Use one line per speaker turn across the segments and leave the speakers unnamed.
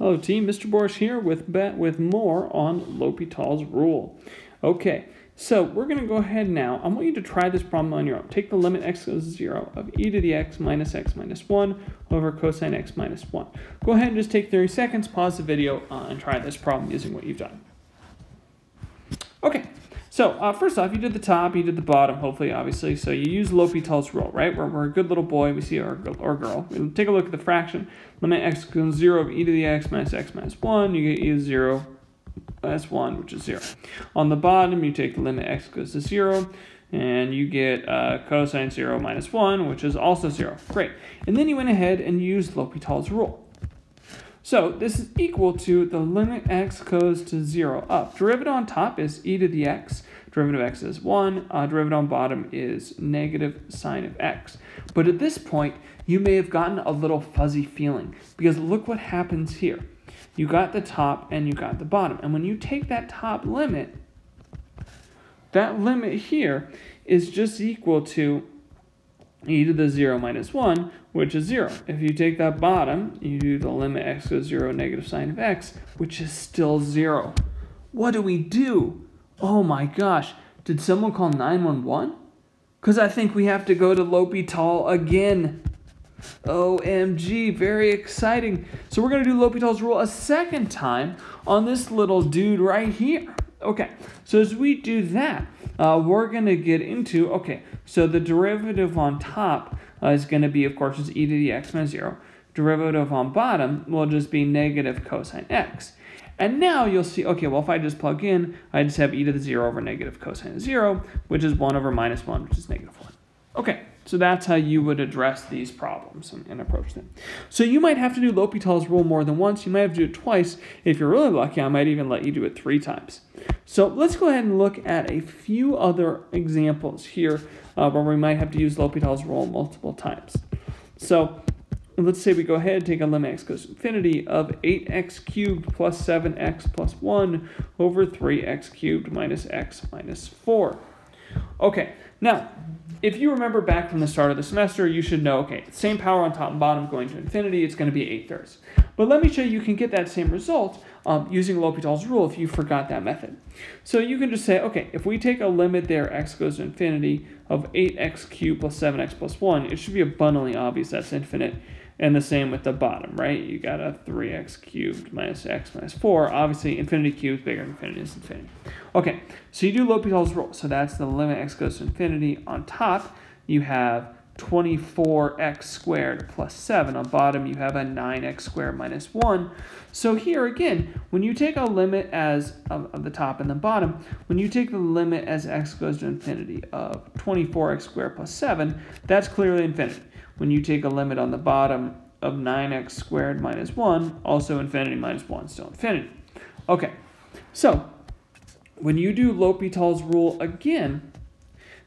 Hello team, Mr. Borish here with Bet with more on L'Hopital's rule. Okay, so we're going to go ahead now. I want you to try this problem on your own. Take the limit x goes to 0 of e to the x minus x minus 1 over cosine x minus 1. Go ahead and just take 30 seconds, pause the video, uh, and try this problem using what you've done. Okay, so uh, first off, you did the top, you did the bottom, hopefully, obviously. So you use L'Hopital's rule, right? Where we're a good little boy, we see our or girl. We take a look at the fraction. Limit x goes 0 of e to the x minus x minus 1. You get e to 0 minus 1, which is 0. On the bottom, you take the limit x goes to 0, and you get uh, cosine 0 minus 1, which is also 0. Great. And then you went ahead and used L'Hopital's rule. So this is equal to the limit x goes to 0 up. Derivative on top is e to the x. Derivative of x is 1. Uh, derivative on bottom is negative sine of x. But at this point, you may have gotten a little fuzzy feeling because look what happens here. You got the top and you got the bottom. And when you take that top limit, that limit here is just equal to e to the 0 minus 1, which is 0. If you take that bottom, you do the limit x goes 0 negative sine of x, which is still 0. What do we do? Oh my gosh, did someone call 911? Because I think we have to go to L'Hopital again. OMG, very exciting. So we're going to do L'Hopital's rule a second time on this little dude right here. Okay, so as we do that, uh, we're going to get into, okay, so the derivative on top uh, is going to be, of course, is e to the x minus 0. Derivative on bottom will just be negative cosine x. And now you'll see, okay, well, if I just plug in, I just have e to the 0 over negative cosine of 0, which is 1 over minus 1, which is negative 1. Okay, so that's how you would address these problems and, and, approach them. So you might have to do L'Hopital's rule more than once. You might have to do it twice. If you're really lucky, I might even let you do it three times. So let's go ahead and look at a few other examples here uh, where we might have to use L'Hopital's rule multiple times. So let's say we go ahead and take a limit x goes infinity of 8x cubed plus 7x plus 1 over 3x cubed minus x minus 4. Okay, now, if you remember back from the start of the semester, you should know, okay, same power on top and bottom going to infinity, it's going to be 8 thirds. But let me show you you can get that same result um, using L'Hopital's rule if you forgot that method. So you can just say, okay, if we take a limit there, x goes to infinity, of 8x cubed plus 7x plus 1, it should be abundantly obvious that's infinite. And the same with the bottom, right? You got a 3x cubed minus x minus 4. Obviously, infinity cubed is bigger than infinity is infinity. Okay, so you do L'Hopital's rule. So that's the limit x goes to infinity. On top, you have 24x squared plus 7. On bottom, you have a 9x squared minus 1. So here again, when you take a limit as of, of, the top and the bottom, when you take the limit as x goes to infinity of 24x squared plus 7, that's clearly infinity. When you take a limit on the bottom of 9x squared minus 1, also infinity minus 1, still infinity. Okay, so when you do L'Hopital's rule again,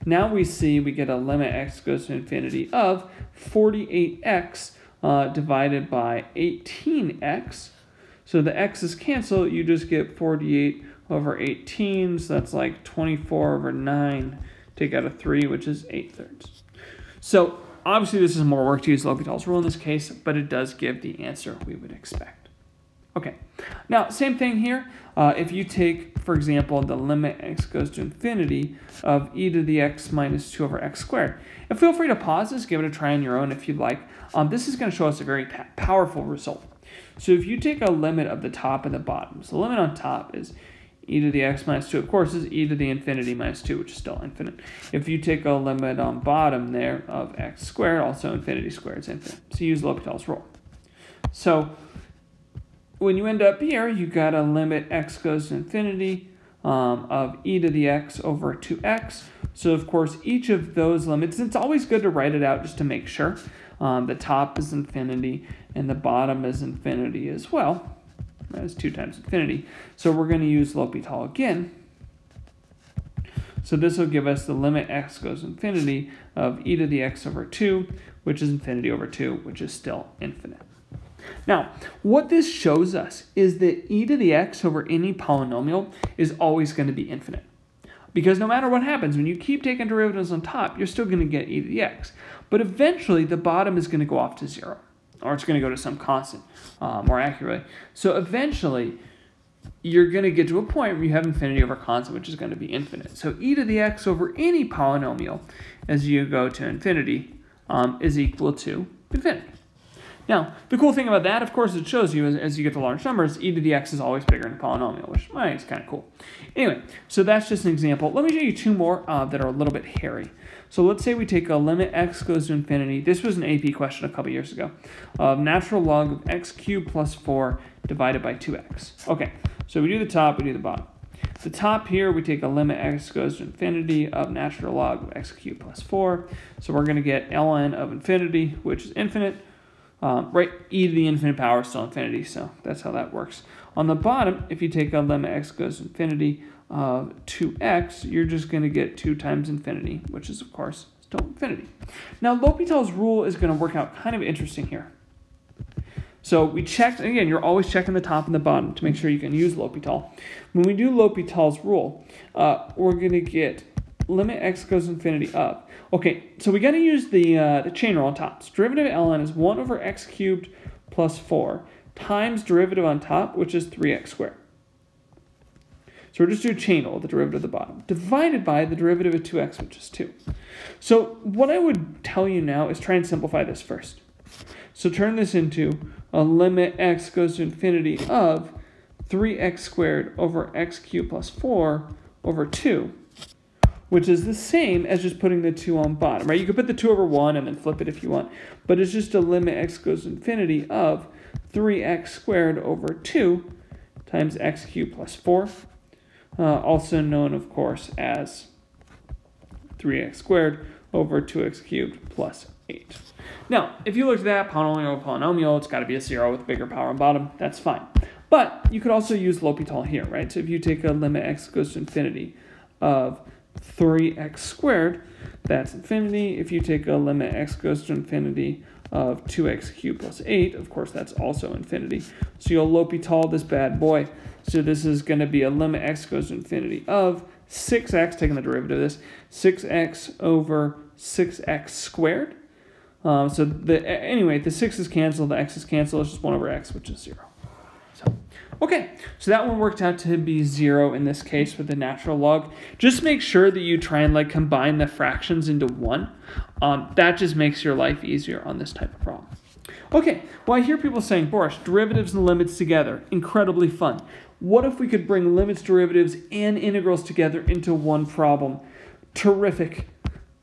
now we see we get a limit x goes to infinity of 48x uh, divided by 18x. So the x's cancel, you just get 48 over 18, so that's like 24 over 9. Take out a 3, which is 8 thirds. So Obviously, this is more work to use L'Hopital's rule in this case, but it does give the answer we would expect. Okay, now same thing here. Uh, if you take, for example, the limit x goes to infinity of e to the x minus 2 over x squared. And feel free to pause this, give it a try on your own if you'd like. Um, this is going to show us a very powerful result. So if you take a limit of the top and the bottom, so the limit on top is e to the x minus 2, of course, is e to the infinity minus 2, which is still infinite. If you take a limit on bottom there of x squared, also infinity squared is infinite. So use L'Hopital's rule. So when you end up here, you've got a limit x goes to infinity um, of e to the x over 2x. So of course, each of those limits, it's always good to write it out just to make sure. Um, the top is infinity and the bottom is infinity as well. That's 2 times infinity. So we're going to use L'Hopital again. So this will give us the limit x goes infinity of e to the x over 2, which is infinity over 2, which is still infinite. Now, what this shows us is that e to the x over any polynomial is always going to be infinite. Because no matter what happens, when you keep taking derivatives on top, you're still going to get e to the x. But eventually, the bottom is going to go off to 0. Or it's going to go to some constant uh, more accurately. So eventually, you're going to get to a point where you have infinity over constant, which is going to be infinite. So e to the x over any polynomial as you go to infinity um, is equal to infinity. Now, the cool thing about that, of course, it shows you as, as, you get to large numbers, e to the x is always bigger than a polynomial, which is kind of cool. Anyway, so that's just an example. Let me show you two more uh, that are a little bit hairy. So let's say we take a limit x goes to infinity. This was an AP question a couple years ago. Of natural log of x cubed plus 4 divided by 2x. Okay, so we do the top, we do the bottom. The top here, we take a limit x goes to infinity of natural log of x cubed plus 4. So we're going to get ln of infinity, which is infinite. Um, right, e to the infinite power is still infinity, so that's how that works. On the bottom, if you take a limit x goes to infinity of 2x, you're just going to get 2 times infinity, which is, of course, still infinity. Now, L'Hopital's rule is going to work out kind of interesting here. So we checked, again, you're always checking the top and the bottom to make sure you can use L'Hopital. When we do L'Hopital's rule, uh, we're going to get limit x goes to infinity up. Okay, so we got to use the, uh, the chain rule on top. So derivative of ln is 1 over x cubed plus 4 times derivative on top, which is 3x squared. So we're just doing chain rule, the derivative at the bottom, divided by the derivative of 2x, which is 2. So what I would tell you now is try and simplify this first. So turn this into a limit x goes to infinity of 3x squared over x cubed plus 4 over 2, which is the same as just putting the 2 on bottom, right? You could put the 2 over 1 and then flip it if you want, but it's just a limit x goes to infinity of 3x squared over 2 times x cubed plus 4 uh, also known, of course, as 3x squared over 2x cubed plus 8. Now, if you look at that polynomial polynomial, it's got to be a 0 with bigger power on bottom. That's fine. But you could also use L'Hopital here, right? So if you take a limit x goes to infinity of 3x squared, that's infinity. If you take a limit x goes to infinity of 2x cubed plus 8, of course, that's also infinity. So you'll L'Hopital this bad boy. So this is going to be a limit x goes to infinity of 6x, taking the derivative of this, 6x over 6x squared. Um, so the anyway, the 6 is canceled, the x is canceled, it's just 1 over x, which is 0. Okay, so that one worked out to be 0 in this case with the natural log. Just make sure that you try and like combine the fractions into 1. Um, that just makes your life easier on this type of problem. Okay, well, I hear people saying, Borish, derivatives and limits together, incredibly fun. What if we could bring limits, derivatives, and integrals together into one problem? Terrific.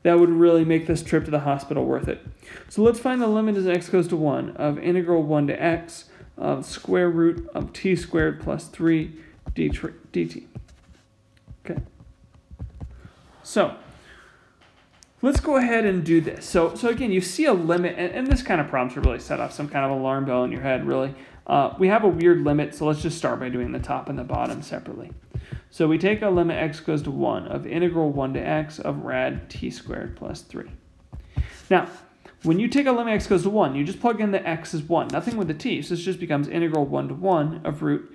That would really make this trip to the hospital worth it. So let's find the limit as x goes to 1 of integral 1 to x of square root of t squared plus 3 dt. Okay. So let's go ahead and do this. So, so again, you see a limit, and, and this kind of problem should really set off some kind of alarm bell in your head, really. Uh, we have a weird limit, so let's just start by doing the top and the bottom separately. So we take a limit x goes to 1 of integral 1 to x of rad t squared plus 3. Now, when you take a limit x goes to 1, you just plug in the x is 1, nothing with the t, so this just becomes integral 1 to 1 of root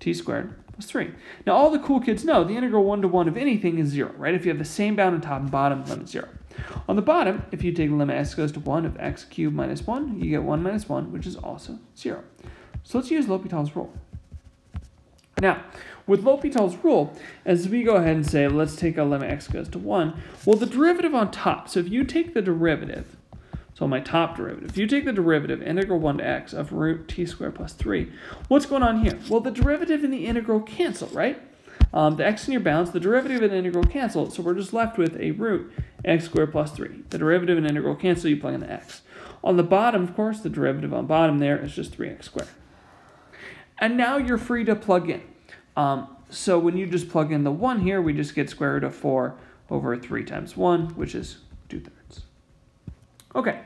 t squared plus 3. Now, all the cool kids know the integral 1 to 1 of anything is 0, right? If you have the same bound on top and bottom, limit 0. On the bottom, if you take limit x goes to 1 of x cubed minus 1, you get 1 minus 1, which is also 0. So let's use L'Hopital's rule. Now, with L'Hopital's rule, as we go ahead and say, let's take a limit x goes to 1, well, the derivative on top, so if you take the derivative, so my top derivative, if you take the derivative, integral 1 to x of root t squared plus 3, what's going on here? Well, the derivative and the integral cancel, right? Um, the x in your bounds, the derivative and integral cancel, so we're just left with a root x squared plus 3. The derivative and integral cancel, you plug in the x. On the bottom, of course, the derivative on bottom there is just 3x squared. And now you're free to plug in. Um, so when you just plug in the 1 here, we just get square root of 4 over 3 times 1, which is 2 thirds. Okay,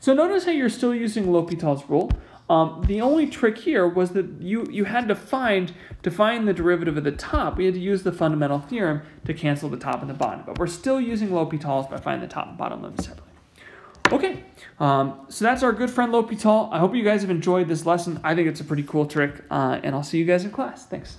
so notice how you're still using L'Hopital's rule. Um, the only trick here was that you, you had to find, to find the derivative of the top, we had to use the fundamental theorem to cancel the top and the bottom. But we're still using L'Hopital's by finding the top and bottom limits separately. Okay, um, so that's our good friend L'Hopital. I hope you guys have enjoyed this lesson. I think it's a pretty cool trick, uh, and I'll see you guys in class. Thanks.